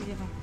入れ。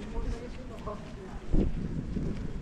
よろしくお願いします。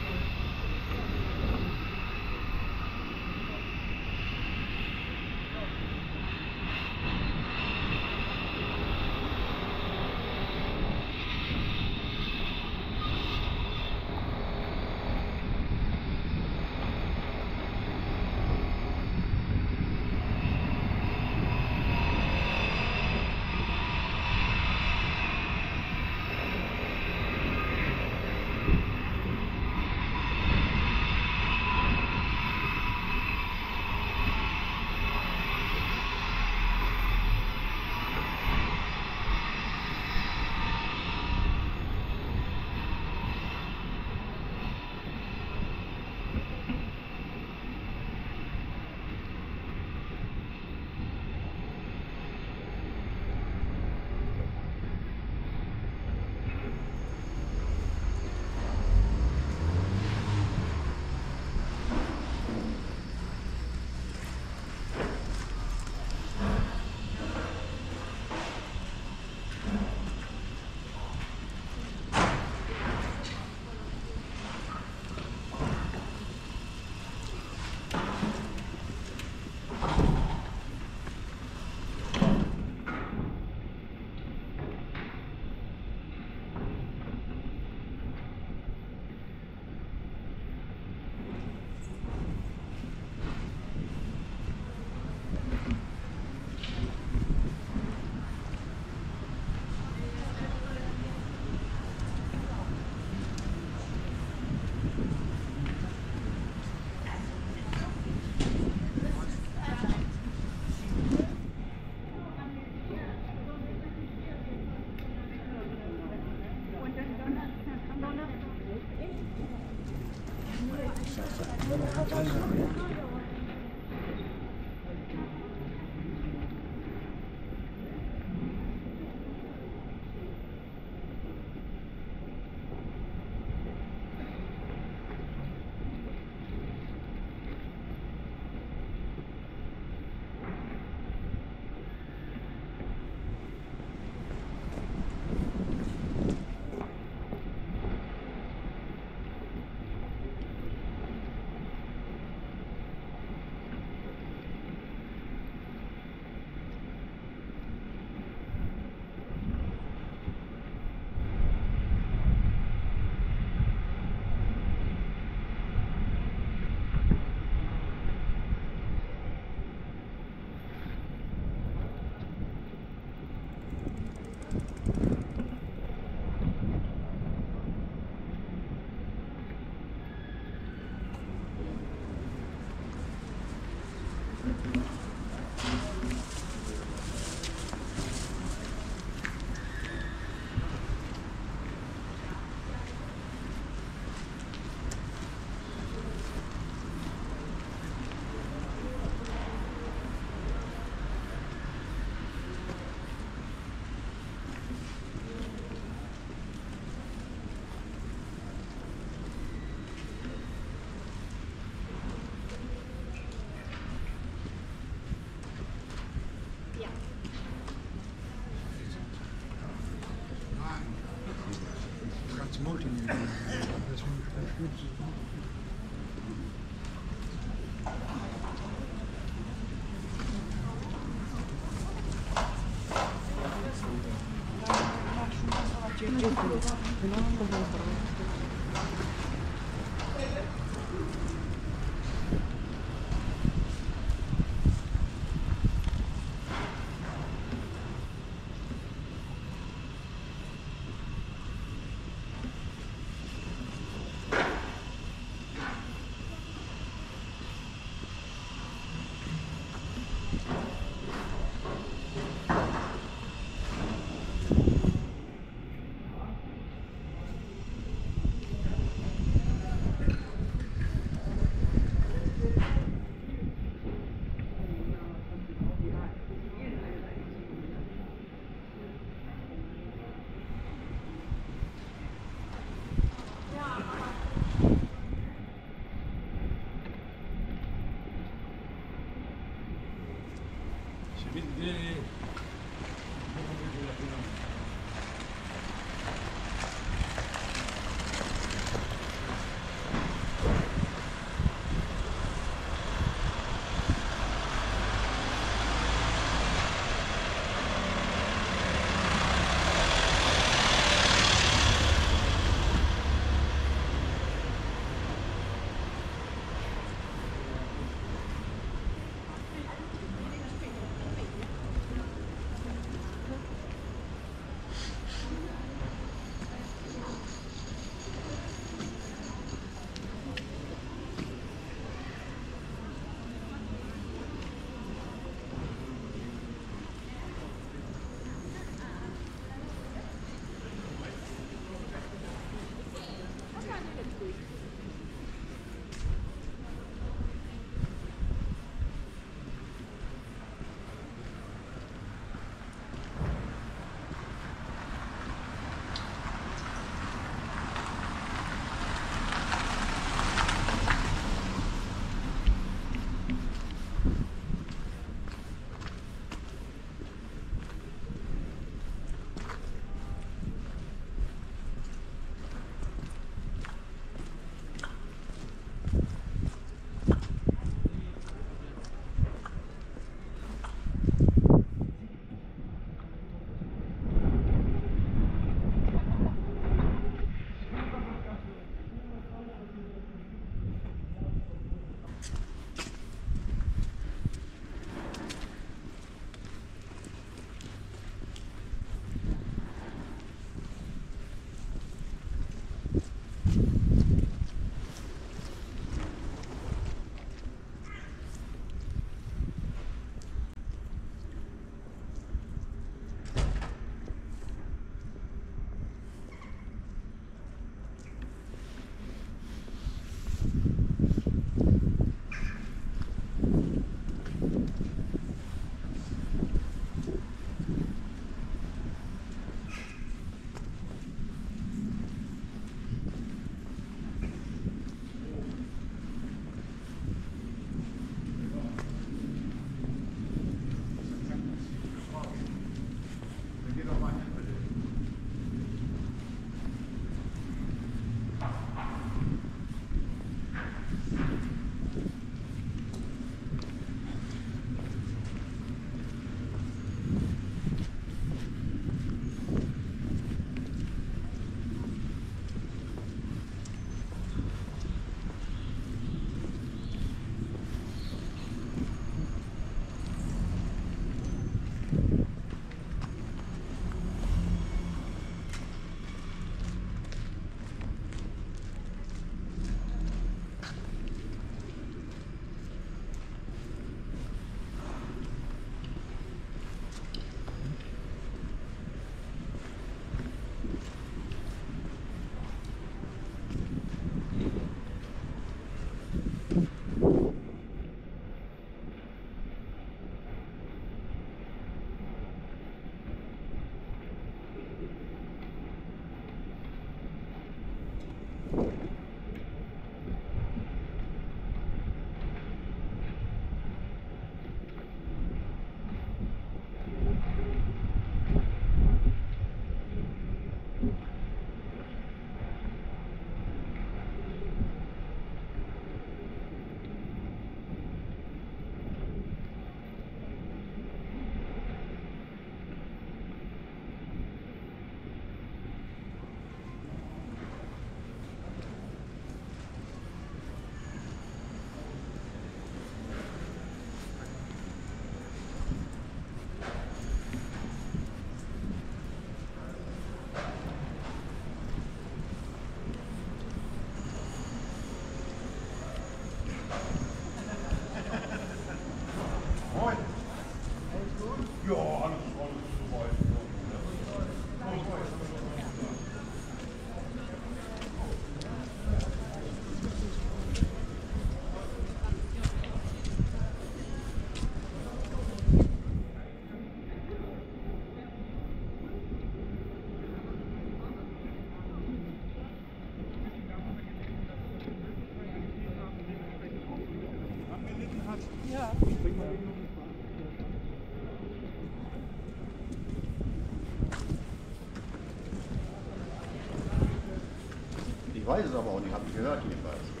Weiß es aber auch nicht, habe ich gehört jedenfalls.